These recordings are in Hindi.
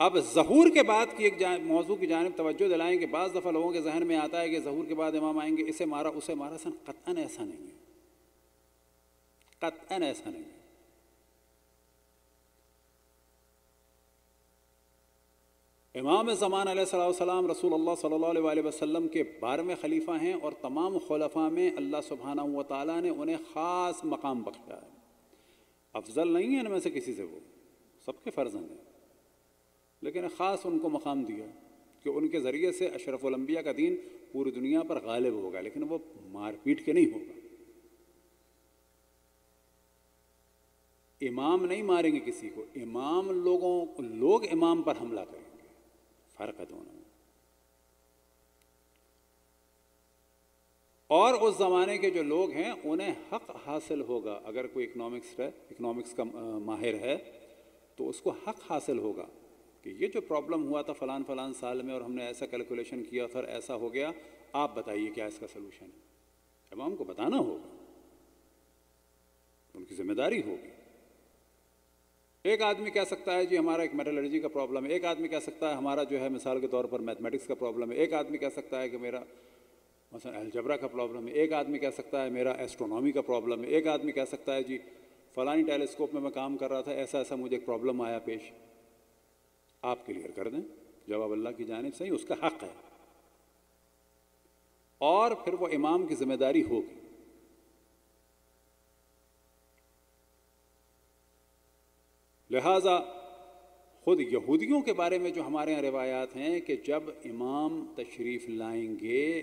अब जहूर के बाद की एक मौजू की जानब तवज्जो दिलाएँ कि बाज़ दफ़ा लोगों के जहन में आता है कि जहूर के बाद इमाम आएँगे, इसे मारा, उसे मारा, सन, कतन ऐसा नहीं है। कतन ऐसा नहीं है। इमाम ज़मान सलाम रसूल अल्लाह सल्लल्लाहु अलैहि वसल्लम के बारहवें खलीफा हैं और तमाम खलफा में अल्लाह सुबहाना व ने उन्हें ख़ास मकाम बख्शा है। अफजल नहीं है इनमें से किसी से वो। सबके फ़र्जंद हैं। लेकिन ख़ास उनको मकाम दिया कि उनके ज़रिए से अशरफुलम्बिया का दीन पूरी दुनिया पर गालिब होगा, लेकिन वो मारपीट के नहीं होगा। इमाम नहीं मारेंगे किसी को, इमाम लोगों, लोग इमाम पर हमला करेंगे। फ़र्क है दोनों में। और उस ज़माने के जो लोग हैं, उन्हें हक हासिल होगा। अगर कोई इकोनॉमिक्स है इकोनॉमिक्स का माहिर है तो उसको हक हासिल होगा। कि ये जो प्रॉब्लम हुआ था फ़लान फ़लान साल में और हमने ऐसा कैलकुलेशन किया था ऐसा हो गया, आप बताइए क्या इसका सोल्यूशन है? इमाम को बताना होगा। उनकी ज़िम्मेदारी होगी। एक आदमी कह सकता है, जी, हमारा एक मेटलर्जी का प्रॉब्लम है। एक आदमी कह सकता है, हमारा जो है मिसाल के तौर पर मैथमेटिक्स का प्रॉब्लम है। एक आदमी कह सकता है कि, मेरा मसलन अलजबरा का प्रॉब्लम है। एक आदमी कह सकता है, मेरा एस्ट्रोनॉमी का प्रॉब्लम है। एक आदमी कह सकता है, जी, फ़लानी टेलीस्कोप में मैं काम कर रहा था ऐसा ऐसा मुझे एक प्रॉब्लम आया पेश। आप क्लियर कर दें। जवाब अल्लाह की जानब सही, उसका हक है। और फिर वो इमाम की ज़िम्मेदारी होगी। लिहाजा खुद यहूदियों के बारे में जो हमारे यहाँ रिवायात हैं कि जब इमाम तशरीफ़ लाएँगे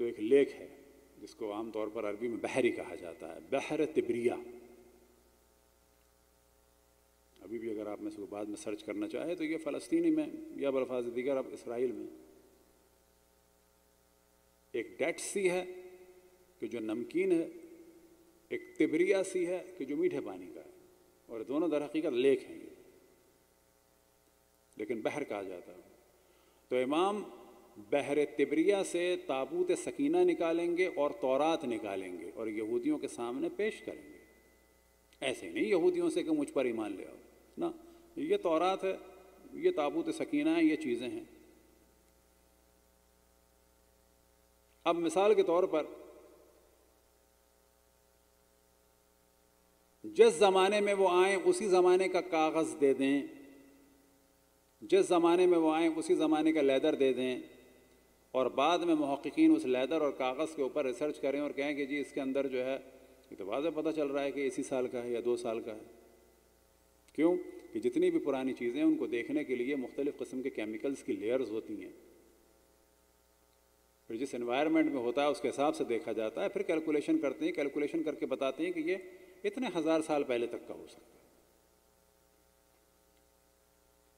तो एक लेख है, जिसको आमतौर पर अरबी में बहरी कहा जाता है, बहर तिबरिया। अभी भी अगर आप में से बाद में सर्च करना चाहे तो ये फ़लस्तीनी में, या बल्फाज दीगर अब इसराइल में। एक डेट सी है कि जो नमकीन है, एक तिबरिया सी है कि जो मीठे पानी का है। और दोनों दर हकीकत लेख हैं ये। लेकिन बहर कहा जाता है। तो इमाम बहर तिबरिया से ताबूत सकीना निकालेंगे और तौरात निकालेंगे और यहूदियों के सामने पेश करेंगे। ऐसे नहीं यहूदियों से कि मुझ पर ईमान ले आओ। ना, ये तौरात है, ये ताबूत सकीना है, ये चीज़ें हैं। अब मिसाल के तौर पर, जिस ज़माने में वो आए, उसी ज़माने का कागज़ दे दें। जिस ज़माने में वो आए, उसी ज़माने का लेदर दे दें। और बाद में महक्कीन उस लेदर और कागज़ के ऊपर रिसर्च करें और कहें कि जी इसके अंदर जो है, ये तो वाजह पता चल रहा है कि इसी साल का है या दो साल का है। क्यों? कि जितनी भी पुरानी चीज़ें हैं, उनको देखने के लिए मुख्तलिफ़ किस्म के केमिकल्स की लेयर्स होती हैं। फिर जिस इन्वायरमेंट में होता है, उसके हिसाब से देखा जाता है, फिर कैलकुलेशन करते हैं। कैलकुलेशन करके बताते हैं कि ये इतने हज़ार साल पहले तक का हो सकता है।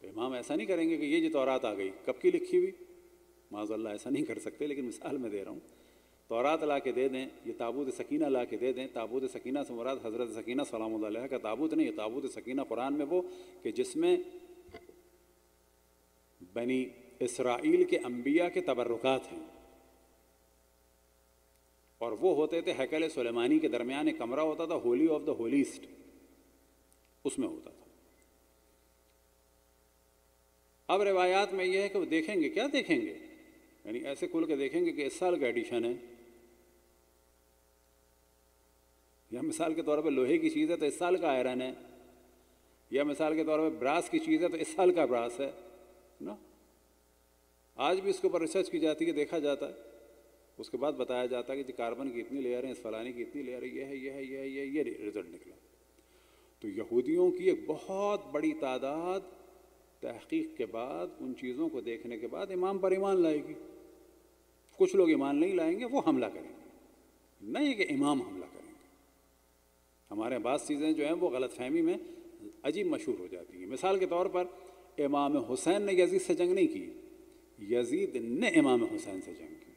तो इमाम ऐसा नहीं करेंगे कि ये जी तौरात आ गई, कब की लिखी हुई? माजल्ला ऐसा नहीं कर सकते, लेकिन मिसाल में दे रहा हूँ। तौरात ला के दे दें, ये ताबूत सकीना ला के दे दें, ताबूत सकीना से मुराद हज़रत सकीना सलाम का ताबूत नहीं ताबूत सकीना कुरान में वो कि जिसमें बनी इसराइल के अम्बिया के तबरुकात हैं। और वो होते थे हैकल सलेमानी के दरमियान एक कमरा होता था, होली ऑफ़ द होलीस्ट उसमें होता था। अब रिवायात में यह है कि वो देखेंगे, क्या देखेंगे? यानी ऐसे खुल के देखेंगे कि इस साल का एडिशन है। या मिसाल के तौर पर लोहे की चीज़ है तो इस साल का आयरन है, या मिसाल के तौर पर ब्रास की चीज़ है तो इस साल का ब्रास है, ना? आज भी इसके ऊपर रिसर्च की जाती है, देखा जाता है। उसके बाद बताया जाता है कि कार्बन की इतनी लेयर है, इस फलाने की इतनी लेयर है यह है यह है यह है, ये ये रिज़ल्ट निकला। तो यहूदियों की एक बहुत बड़ी तादाद तहकीक के बाद, उन चीज़ों को देखने के बाद इमाम पर ईमान लाएगी। कुछ लोग ईमान नहीं लाएँगे, वो हमला करेंगे। नहीं कि इमाम हमला हमारे बाद चीज़ें जो हैं वो गलत फहमी में अजीब मशहूर हो जाती हैं। मिसाल के तौर पर, इमाम हुसैन ने यजीद से जंग नहीं की। यजीद ने इमाम हुसैन से जंग की।